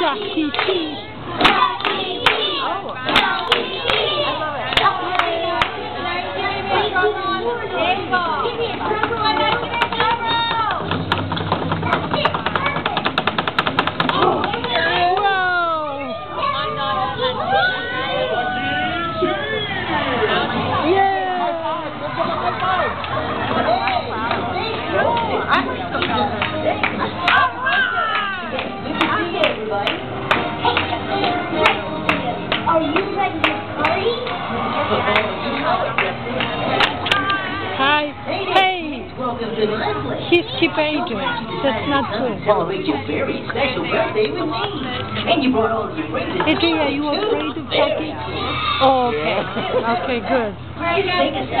Chuck E. Cheese. Hi. Hey! He's keep Adrian. That's not good. Celebrate your very special birthday with me. And you brought all your friends. and are you afraid of nice. Oh, okay. Okay, good. Thank you